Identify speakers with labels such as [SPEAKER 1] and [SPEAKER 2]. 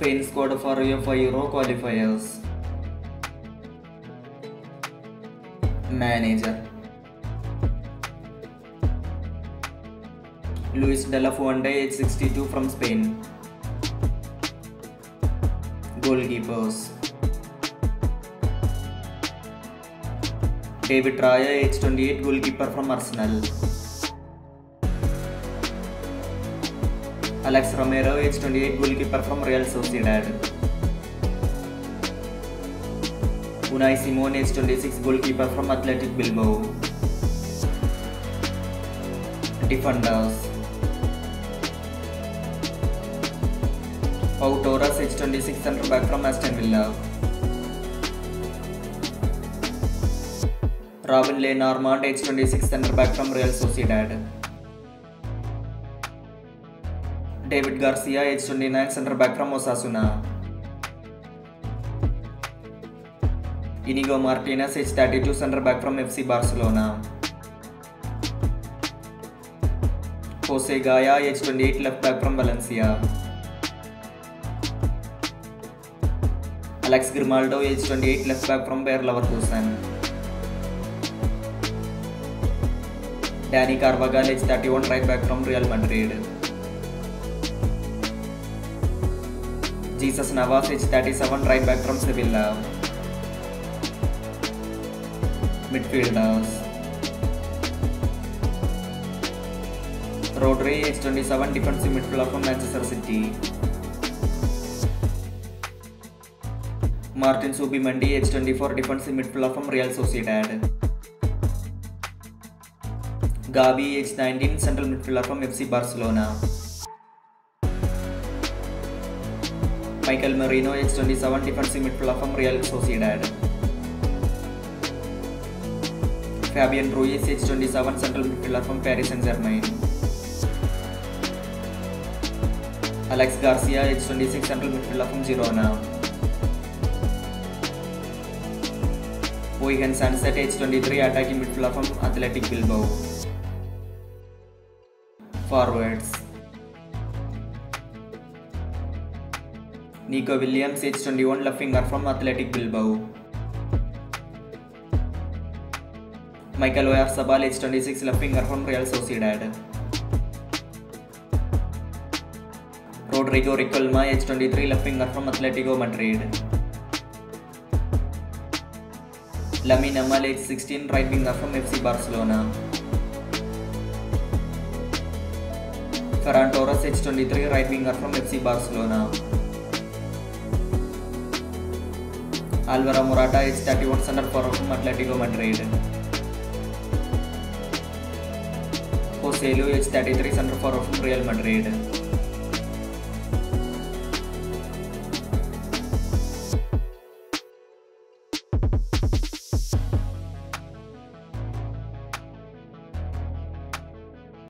[SPEAKER 1] Spain squad for UEFA Euro qualifiers. Manager Luis de la Fuente, age 62 from Spain. Goalkeepers David Raya, age 28, goalkeeper from Arsenal. Alex Romero, age 28, goalkeeper from Real Sociedad. Unai Simon, age 26, goalkeeper from Athletic Bilbao. Defenders Pau Torres, age 26, centre back from Aston Villa. Robin Lenormand, age 26, centre back from Real Sociedad. David Garcia, age 29, centre back from Osasuna. Inigo Martinez, age 32, centre back from FC Barcelona. Jose Gaya, age 28, left back from Valencia. Alex Grimaldo, age 28, left back from Bayer Leverkusen. Danny Carvajal, age 31, right back from Real Madrid. Jesus Navas, age 37, right back from Sevilla. Midfielders Rodri, age 27, defensive midfielder from Manchester City. Martin Subimendi, age 24, defensive midfielder from Real Sociedad. Gavi, age 19, central midfielder from FC Barcelona. Michael Merino, age 27, defensive midfielder from Real Sociedad. Fabian Ruiz, age 27, central midfielder from Paris Saint-Germain. Alex Garcia, age 26, central midfielder from Girona. Oyhan Sunset, age 23, attacking midfielder from Athletic Bilbao. Forwards Nico Williams, age 21, left winger from Athletic Bilbao. Michael Oyarzabal, age 26, left winger from Real Sociedad. Rodrigo Riquelme, age 23, left winger from Atletico Madrid. Lamine Yamal, age 16, right winger from FC Barcelona. Ferran Torres, age 23, right winger from FC Barcelona. Alvaro Morata, is 31, center for Atletico Madrid. Joselu, is 33, center for Real Madrid.